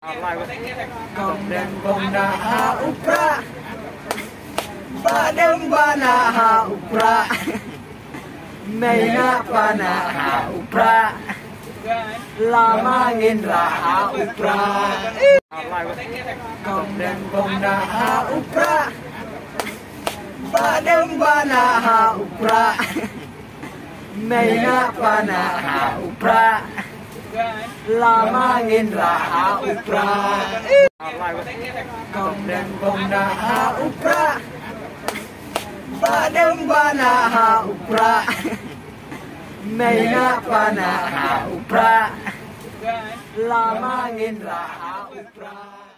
Komdan ha upra Badang banaha upra Naina panaha upra Lamangin raha upra Komdan ha upra Badang banaha upra Naina panaha upra Lamangin raha upra Komden komna ha upra Badem bana ha upra Mena pana ha upra Lamangin raha upra